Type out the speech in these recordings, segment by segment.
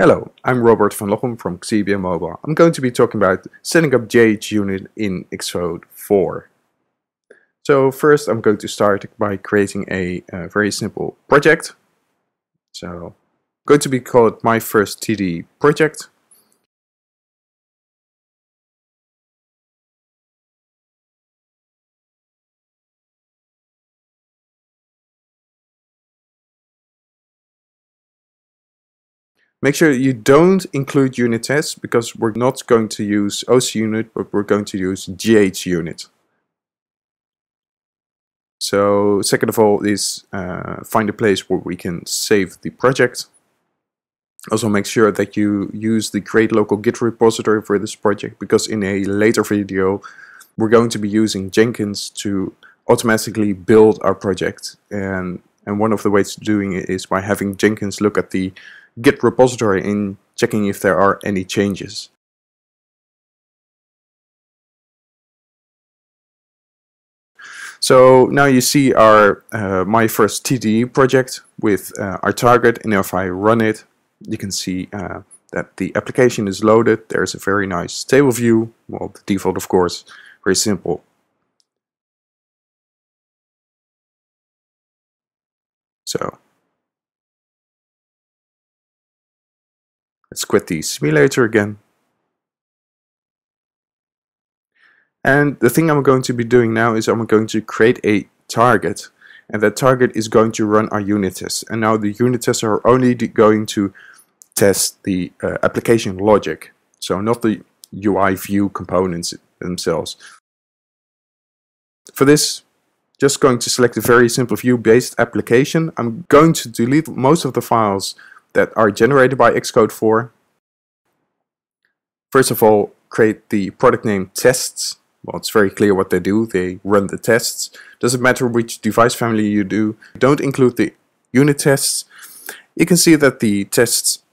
Hello, I'm Robert van Loghem from Xebia Mobile. I'm going to be talking about setting up GHUnit in Xcode 4. So first I'm going to start by creating a, a very simple project. So I'm going to be called my first TD project. Make sure you don't include unit tests because we're not going to use OC unit, but we're going to use GH unit. So second of all is uh, find a place where we can save the project. Also make sure that you use the create local git repository for this project because in a later video we're going to be using Jenkins to automatically build our project and and one of the ways of doing it is by having Jenkins look at the Git repository and checking if there are any changes. So now you see our uh, my first TDE project with uh, our target and if I run it you can see uh, that the application is loaded. There's a very nice table view, well the default of course, very simple. So Let's quit the simulator again. And the thing I'm going to be doing now is I'm going to create a target and that target is going to run our unit tests. And now the unit tests are only going to test the uh, application logic, so not the UI view components themselves. For this, just going to select a very simple view-based application. I'm going to delete most of the files that are generated by Xcode 4. First of all, create the product name tests. Well, it's very clear what they do. They run the tests. Doesn't matter which device family you do. Don't include the unit tests. You can see that the tests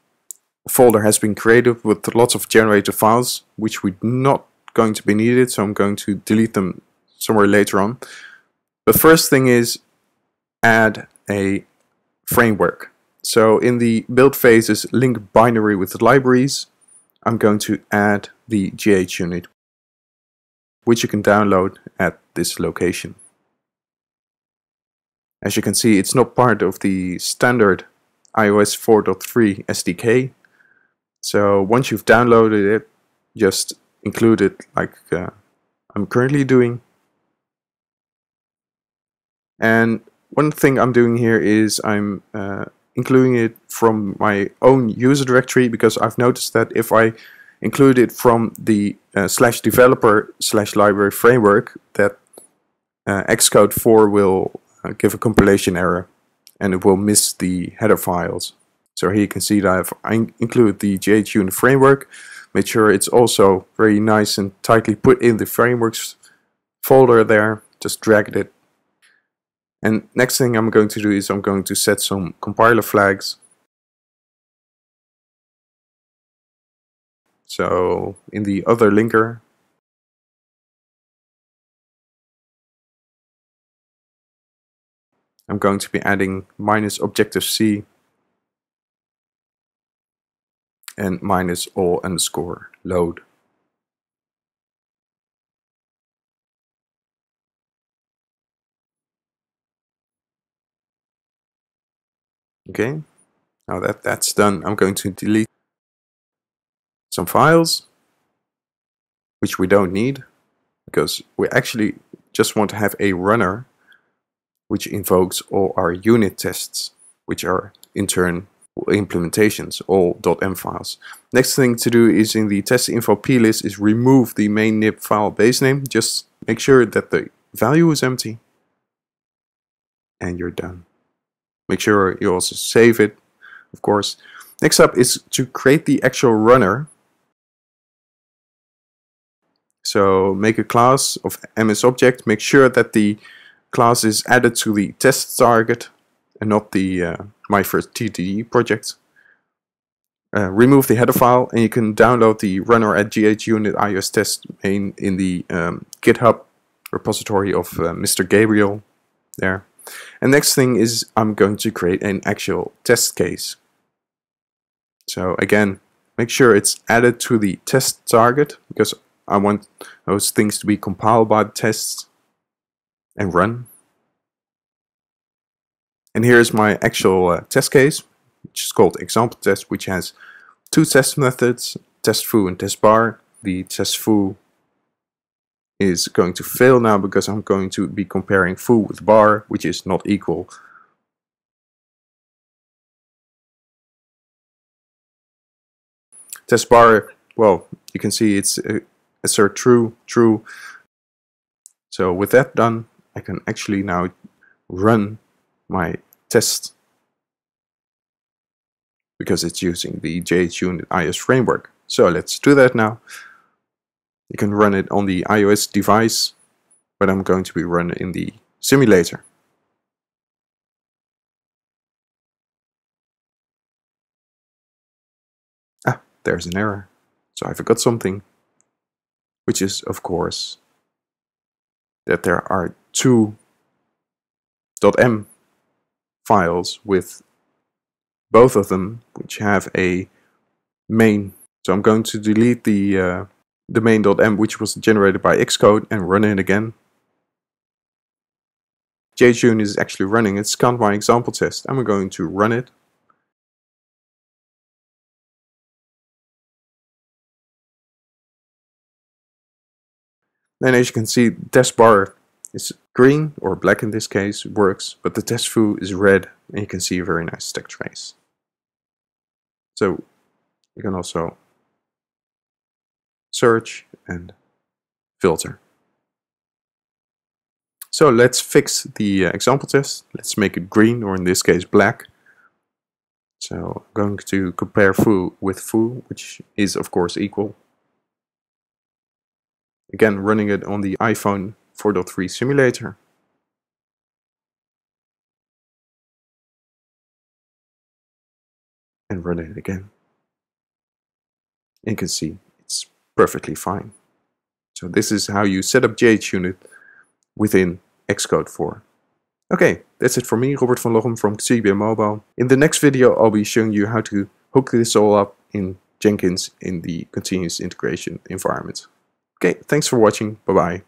folder has been created with lots of generated files, which we're not going to be needed, so I'm going to delete them somewhere later on. The first thing is add a framework. So in the build phases link binary with libraries, I'm going to add the GH unit, which you can download at this location. As you can see, it's not part of the standard iOS 4.3 SDK. So once you've downloaded it, just include it like uh, I'm currently doing. And one thing I'm doing here is I'm uh, including it from my own user directory because I've noticed that if I include it from the uh, slash developer slash library framework that uh, Xcode 4 will uh, give a compilation error and it will miss the header files. So here you can see that I've in included the GHUnit framework, made sure it's also very nice and tightly put in the frameworks folder there, just dragged it and next thing I'm going to do is I'm going to set some compiler flags. So in the other linker, I'm going to be adding minus Objective-C and minus all underscore load. Okay, now that that's done, I'm going to delete some files, which we don't need, because we actually just want to have a runner which invokes all our unit tests, which are in turn implementations, all .m files. Next thing to do is in the test info plist is remove the main nib file base name. Just make sure that the value is empty and you're done. Make sure you also save it, of course. Next up is to create the actual runner. So make a class of NSObject. Make sure that the class is added to the test target and not the uh, my first TDE project. Uh, remove the header file and you can download the runner at ghunit iOS test main in the um, GitHub repository of uh, Mr. Gabriel there. And next thing is I'm going to create an actual test case. So again, make sure it's added to the test target because I want those things to be compiled by the tests and run. And here's my actual uh, test case, which is called example test, which has two test methods, test foo and test bar. The test foo is going to fail now because I'm going to be comparing foo with bar, which is not equal. Test bar, well, you can see it's uh, assert true, true. So with that done, I can actually now run my test because it's using the GHUnit IS framework. So let's do that now. You can run it on the iOS device, but I'm going to be running in the simulator. Ah, there's an error. So I forgot something, which is, of course, that there are two .m files with both of them which have a main. So I'm going to delete the uh, the main.m which was generated by Xcode and run it again. GHUnit is actually running. It's scanned my example test and we're going to run it. Then as you can see, test bar is green, or black in this case, works, but the test foo is red, and you can see a very nice stack trace. So you can also search and filter. So let's fix the uh, example test. Let's make it green, or in this case black. So I'm going to compare foo with foo, which is of course equal. Again, running it on the iPhone 4.3 simulator. And run it again. You can see perfectly fine. So this is how you set up GHUnit within Xcode 4. Okay, that's it for me, Robert van Loghem from Xebia Mobile. In the next video, I'll be showing you how to hook this all up in Jenkins in the continuous integration environment. Okay, thanks for watching. Bye-bye.